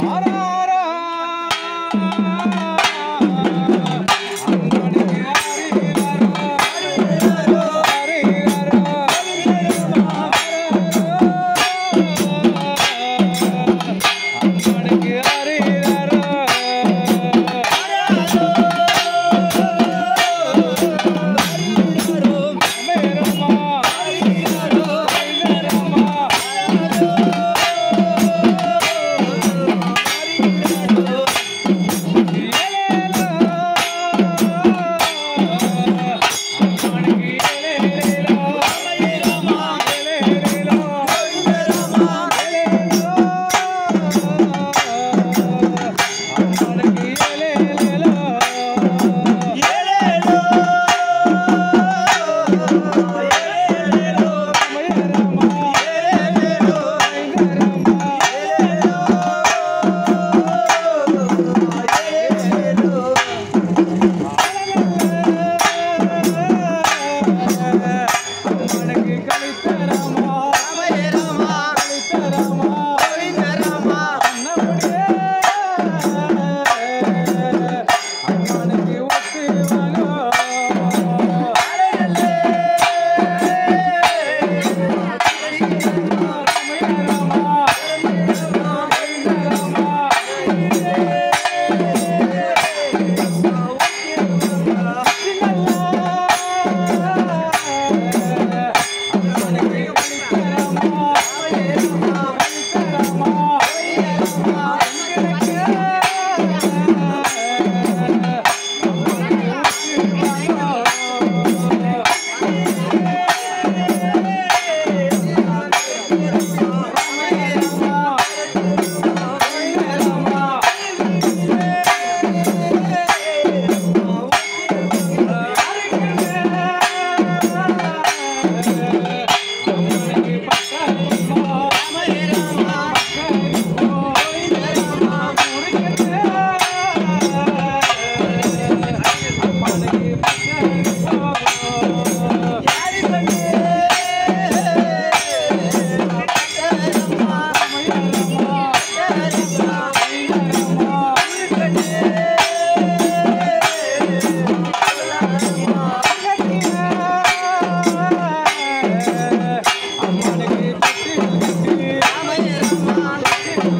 Hara Hara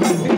Thank you.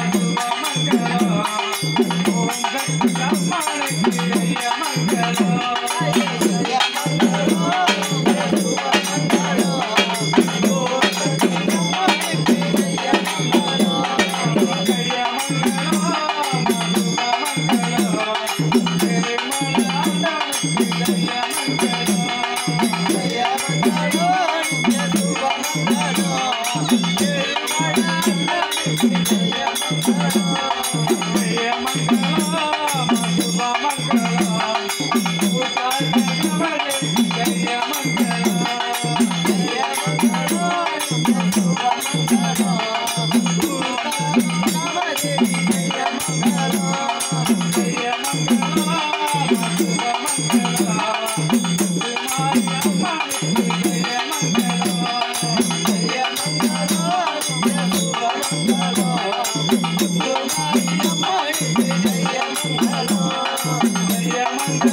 Bye. Thank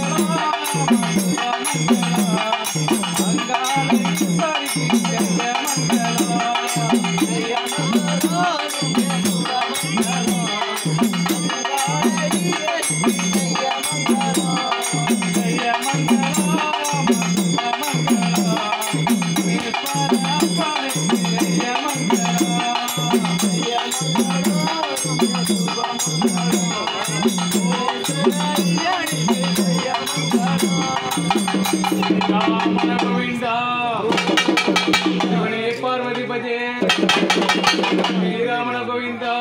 you. Govinda Parvati பஜே ராமண கோவிந்தா